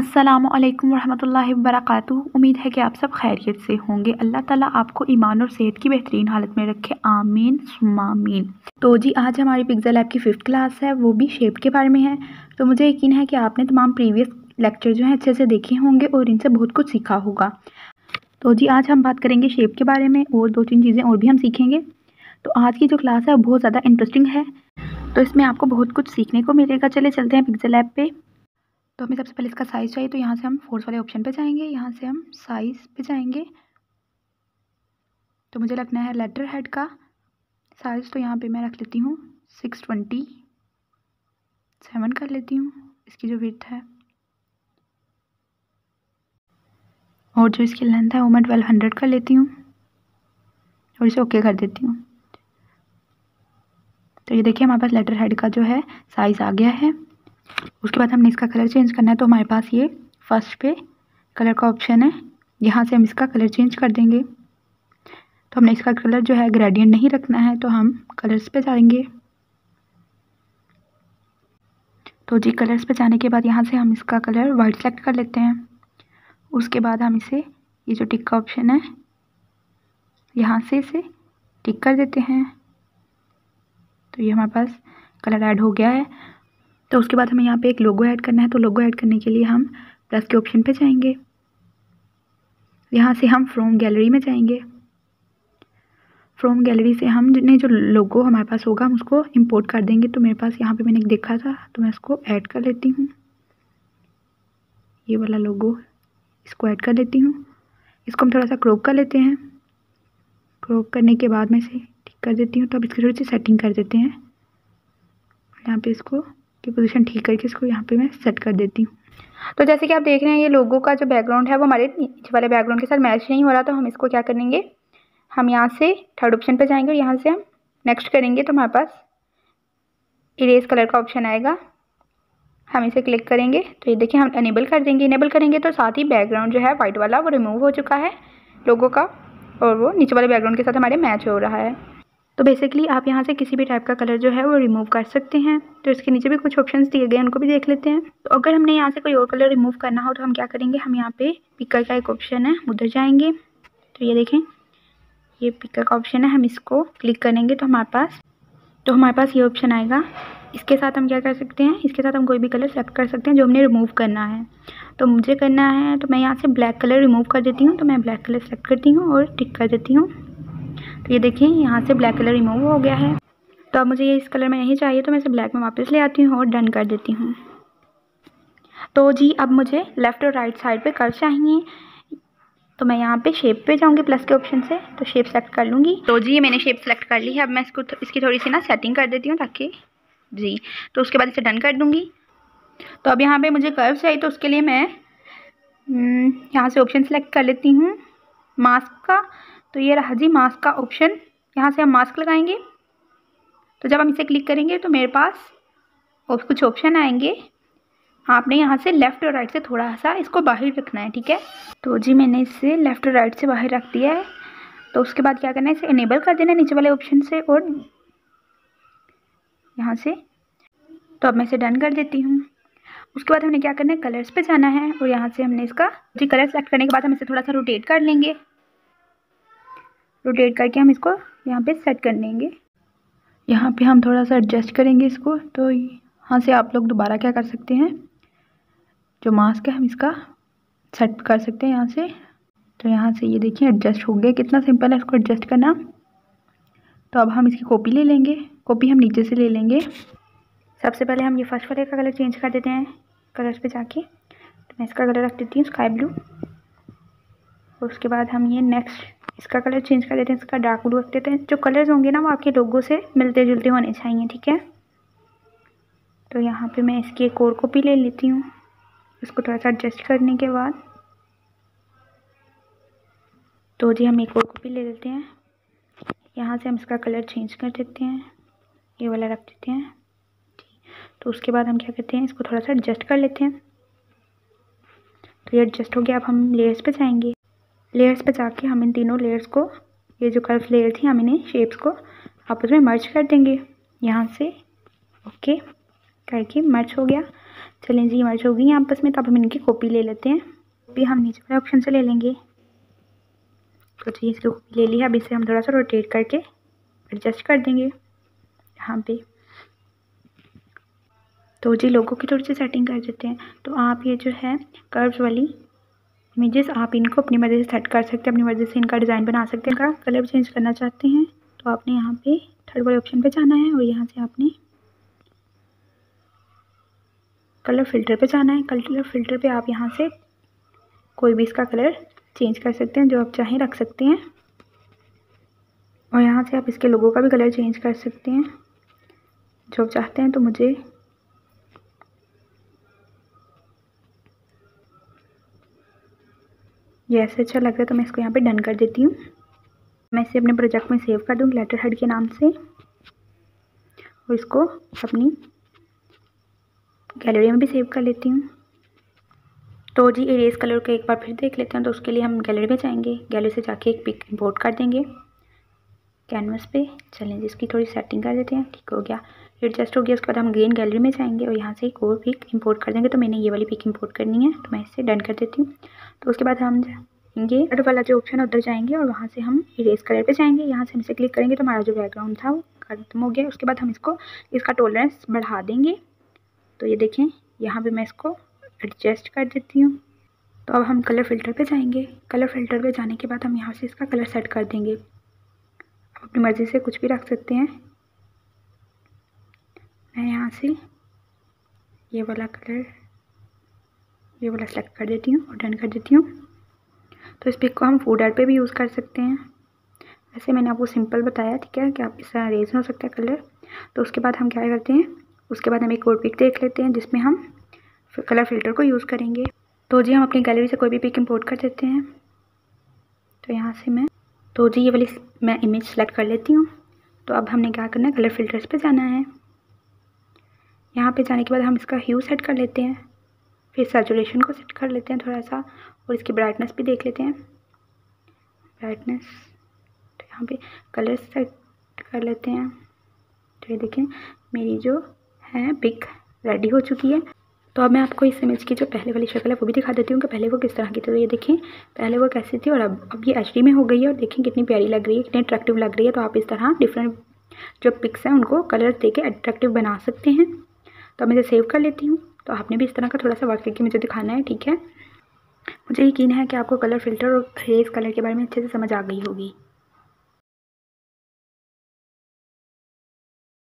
अस्सलाम वालेकुम रहमतुल्लाहि वबरकातुहू उम्मीद है कि आप सब खैरियत से होंगे। अल्लाह ताला आपको ईमान और सेहत की बेहतरीन हालत में रखे। आमीन सुमामीन तो जी, आज हमारी पिक्सल ऐप की फ़िफ्थ क्लास है। वो भी शेप के बारे में है। तो मुझे यकीन है कि आपने तमाम प्रीवियस लेक्चर जो हैं अच्छे से देखे होंगे और इनसे बहुत कुछ सीखा होगा। तो जी, आज हम बात करेंगे शेप के बारे में और दो तीन चीज़ें और भी हम सीखेंगे। तो आज की जो क्लास है, वो बहुत ज़्यादा इंटरेस्टिंग है। तो इसमें आपको बहुत कुछ सीखने को मिलेगा। चले चलते हैं पिक्सल ऐप पे। तो हमें सबसे पहले इसका साइज़ चाहिए तो यहाँ से हम फोर्स वाले ऑप्शन पे जाएँगे, यहाँ से हम साइज़ पे जाएँगे। तो मुझे रखना है लेटर हेड का साइज़ तो यहाँ पे मैं रख लेती हूँ सिक्स ट्वेंटी सेवन कर लेती हूँ इसकी जो विथ है। और जो इसकी लेंथ है वो मैं ट्वेल्व हंड्रेड कर लेती हूँ और इसे ओके कर देती हूँ। तो ये देखिए हमारे पास लेटर हेड का जो है साइज़ आ गया है। उसके बाद हमने इसका कलर चेंज करना है तो हमारे पास ये फ़र्स्ट पे कलर का ऑप्शन है। यहाँ से हम इसका कलर चेंज कर देंगे। तो हमने इसका कलर जो है ग्रेडियंट नहीं रखना है तो हम कलर्स पे जाएँगे। तो जी कलर्स पे जाने के बाद यहाँ से हम इसका कलर वाइट सेलेक्ट कर लेते हैं। उसके बाद हम इसे, ये जो टिक का ऑप्शन है, यहाँ से इसे टिक कर देते हैं। तो ये हमारे पास कलर ऐड हो गया है। तो उसके बाद हमें यहाँ पे एक लोगो ऐड करना है तो लोगो ऐड करने के लिए हम प्लस के ऑप्शन पे जाएँगे। यहाँ से हम फ्रॉम गैलरी में जाएँगे। फ्रॉम गैलरी से हम ने जो लोगो हमारे पास होगा, हम उसको इंपोर्ट कर देंगे। तो मेरे पास यहाँ पे मैंने देखा था तो मैं इसको ऐड कर लेती हूँ। ये वाला लोगो इसको ऐड कर लेती हूँ। इसको हम थोड़ा सा क्रॉप कर लेते हैं। क्रॉप करने के बाद मैं इसे ठीक कर देती हूँ। तो अब इसकी थोड़ी सी सेटिंग कर देते हैं। यहाँ पे इसको की पोजीशन ठीक करके इसको यहाँ पे मैं सेट कर देती हूँ। तो जैसे कि आप देख रहे हैं, ये लोगों का जो बैकग्राउंड है वो हमारे नीचे वाले बैकग्राउंड के साथ मैच नहीं हो रहा तो हम इसको क्या करेंगे? हम यहाँ से थर्ड ऑप्शन पर जाएँगे और यहाँ से हम नेक्स्ट करेंगे तो हमारे पास इरेज कलर का ऑप्शन आएगा। हम इसे क्लिक करेंगे तो ये देखिए हम अनेबल कर देंगे। इनेबल करेंगे तो साथ ही बैकग्राउंड जो है वाइट वाला वो रिमूव हो चुका है लोगों का और वो नीचे वाले बैकग्राउंड के साथ हमारे मैच हो रहा है। तो बेसिकली आप यहाँ से किसी भी टाइप का कलर जो है वो रिमूव कर सकते हैं। तो इसके नीचे भी कुछ ऑप्शंस दिए गए हैं, उनको भी देख लेते हैं। तो अगर हमने यहाँ से कोई और कलर रिमूव करना हो तो हम क्या करेंगे? हम यहाँ पे पिकर का एक ऑप्शन है उधर जाएँगे। तो ये देखें, ये पिकर का ऑप्शन है, हम इसको क्लिक करेंगे तो हमारे पास तो हमारे पास ये ऑप्शन आएगा। इसके साथ हम क्या कर सकते हैं? इसके साथ हम कोई भी कलर सेलेक्ट कर सकते हैं जो हमने रिमूव करना है। तो मुझे करना है तो मैं यहाँ से ब्लैक कलर रिमूव कर देती हूँ तो मैं ब्लैक कलर सेलेक्ट करती हूँ और टिक कर देती हूँ। तो ये देखिए यहाँ से ब्लैक कलर रिमूव हो गया है। तो अब मुझे ये इस कलर में नहीं चाहिए तो मैं इसे ब्लैक में वापस ले आती हूँ और डन कर देती हूँ। तो जी अब मुझे लेफ़्ट और राइट साइड पे कर चाहिए। तो मैं यहाँ पे शेप पे जाऊँगी प्लस के ऑप्शन से तो शेप सेलेक्ट कर लूँगी। तो जी ये मैंने शेप सेलेक्ट कर ली है। अब मैं इसको इसकी थोड़ी सी ना सेटिंग कर देती हूँ ताकि जी तो उसके बाद इसे डन कर दूँगी। तो अब यहाँ पे मुझे कर्व चाहिए तो उसके लिए मैं हम्म, यहाँ से ऑप्शन सेलेक्ट कर लेती हूँ। मास्क का तो ये रहा जी मास्क का ऑप्शन यहाँ से हम मास्क लगाएँगे। तो जब हम इसे क्लिक करेंगे तो मेरे पास और कुछ ऑप्शन आएँगे। आपने यहाँ से लेफ़्ट और राइट से थोड़ा सा इसको बाहर रखना है, ठीक है? तो जी मैंने इसे लेफ़्ट और राइट से बाहर रख दिया है। तो उसके बाद क्या करना है, इसे इनेबल कर देना है नीचे वाले ऑप्शन से और यहाँ से। तो अब मैं इसे डन कर देती हूँ। उसके बाद हमने क्या करना है कलर्स पे जाना है और यहाँ से हमने इसका जी कलर सेलेक्ट करने के बाद हम इसे थोड़ा सा रोटेट कर लेंगे। रोटेट करके हम इसको यहाँ पे सेट कर लेंगे। यहाँ पे हम थोड़ा सा एडजस्ट करेंगे इसको तो यहाँ से आप लोग दोबारा क्या कर सकते हैं? जो मास्क है हम इसका सेट कर सकते हैं यहाँ से। तो यहाँ से ये देखिए एडजस्ट हो गया। कितना सिंपल है इसको एडजस्ट करना। तो अब हम इसकी कॉपी ले लेंगे। कॉपी हम नीचे से ले लेंगे। सबसे पहले हम ये फ़र्स्ट वाले का कलर चेंज कर देते हैं कलर्स पे जाके। तो मैं इसका कलर रख देती हूँ स्काई ब्लू और उसके बाद हम ये नेक्स्ट इसका कलर चेंज कर देते हैं, इसका डार्क ब्लू रख देते हैं। जो कलर्स होंगे ना, वो आपके लोगों से मिलते जुलते होने चाहिए, ठीक है? तो यहाँ पे मैं इसकी एक और कॉपी ले लेती हूँ। इसको थोड़ा सा एडजस्ट करने के बाद। तो जी, हम एक और कॉपी ले लेते हैं। यहाँ से हम इसका कलर चेंज कर देते हैं। ये वाला रख देते हैं। तो उसके बाद हम क्या करते हैं, इसको थोड़ा सा एडजस्ट कर लेते हैं। तो ये एडजस्ट हो गया, अब हम लेयर्स पे जाएँगे। लेयर्स पे जाके हम इन तीनों लेयर्स को, ये जो कर्व लेयर थी, हम इन्हें शेप्स को आपस में मर्ज कर देंगे। यहाँ से ओके करके मर्ज हो गया। चलें जी मर्ज हो गई आपस में तो अब हम इनकी कॉपी ले लेते हैं। कॉपी हम नीचे वाले ऑप्शन से ले लेंगे। तो जी, इसकी कॉपी ले ली है, अब इसे हम थोड़ा सा रोटेट करके एडजस्ट कर देंगे। यहाँ पे। तो जी लोगों की थोड़ी सी सेटिंग कर देते हैं। तो आप ये जो है कर्व्स वाली इमेजेस आप इनको अपनी मर्ज़ी से सेट कर सकते हैं, अपनी मर्ज़ी से इनका डिज़ाइन बना सकते हैं। इनका कलर चेंज करना चाहते हैं तो आपने यहाँ पे थर्ड वाले ऑप्शन पे जाना है और यहाँ से आपने कलर फ़िल्टर पे जाना है। कलर फ़िल्टर पे आप यहाँ से कोई भी इसका कलर चेंज कर सकते हैं, जो आप चाहें रख सकते हैं। और यहाँ से आप इसके लोगों का भी कलर चेंज कर सकते हैं। जो आप चाहते हैं तो मुझे ये ऐसे अच्छा लग रहा है तो मैं इसको यहाँ पे डन कर देती हूँ। मैं इसे अपने प्रोजेक्ट में सेव कर दूँ लेटर हेड के नाम से। और इसको अपनी गैलरी में भी सेव कर लेती हूँ। तो जी इरेज कलर को एक बार फिर देख लेते हैं तो उसके लिए हम गैलरी में जाएँगे। गैलरी से जाके एक पिक इंपोर्ट कर देंगे। कैनवस पे। चलें जी इसकी थोड़ी सेटिंग कर देते हैं। ठीक हो गया। एडजस्ट हो गया, उसके बाद हम ग्रीन गैलरी में जाएँगे और यहाँ से एक और पिक इंपोर्ट कर देंगे। तो मैंने ये वाली पिक इंपोर्ट करनी है तो मैं इससे डन कर देती हूँ। तो उसके बाद हम जाएँगे रेड वाला जो ऑप्शन है, उधर जाएँगे और वहाँ से हम इरेज कलर पे जाएँगे। यहाँ से हम इसे क्लिक करेंगे तो हमारा जो बैकग्राउंड था, वो खत्म हो गया। उसके बाद हम इसको, इसका टॉलरेंस बढ़ा देंगे। तो ये देखें, यहाँ पर मैं इसको एडजस्ट कर देती हूँ। तो अब हम कलर फ़िल्टर पे जाएँगे। कलर फ़िल्टर पे जाने के बाद हम यहाँ से इसका कलर सेट कर देंगे। आप अपनी मर्ज़ी से कुछ भी रख सकते हैं। मैं यहाँ से। ये वाला कलर, ये वाला सेलेक्ट कर देती हूँ और डन कर देती हूँ। तो इस पिक को हम फ़ूड फूडर पे भी यूज़ कर सकते हैं। वैसे मैंने आपको सिंपल बताया, ठीक है, कि आप इस तरह रेज हो सकता है कलर तो उसके बाद हम क्या करते हैं, उसके बाद हम एक और पिक देख लेते हैं, जिसमें हम कलर फ़िल्टर को यूज़ करेंगे। तो जी, हम अपनी गैलरी से कोई भी पिक इंपोर्ट कर देते हैं। तो यहाँ से मैं तो जी, ये वाली मैं इमेज सेलेक्ट कर लेती हूँ। तो अब हमने क्या करना है कलर फ़िल्टर्स पे जाना है। यहाँ पे जाने के बाद हम इसका ह्यू सेट कर लेते हैं। फिर सेचुरेशन को सेट कर लेते हैं थोड़ा सा और इसकी ब्राइटनेस भी देख लेते हैं। ब्राइटनेस तो यहाँ पे कलर सेट कर लेते हैं। तो ये देखें, मेरी जो है पिक रेडी हो चुकी है। तो अब मैं आपको इस इमेज की जो पहले वाली शक्ल है, वो भी दिखा देती हूँ कि पहले वो किस तरह की थी। तो ये देखें, पहले वो कैसी थी और अब अब ये एच में हो गई है और देखें कितनी प्यारी लग रही है, कितनी अट्रैक्टिव लग रही है। तो आप इस तरह डिफरेंट जो पिक्स हैं, उनको कलर दे के अट्रैक्टिव बना सकते हैं। तो मैं इसे सेव कर लेती हूँ। तो आपने भी इस तरह का थोड़ा सा वर्क करके मुझे दिखाना है, ठीक है? मुझे यकीन है कि आपको कलर फ़िल्टर और फेस कलर के बारे में अच्छे से समझ आ गई होगी।